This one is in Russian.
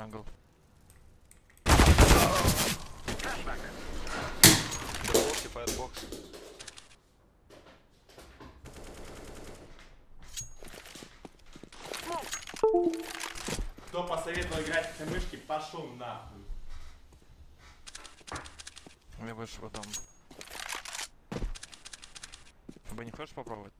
Джангл. Фаербокс фаербокс. Кто посоветовал играть с этой мышки, пошел нахуй. Я больше потом. Вы не хочешь попробовать?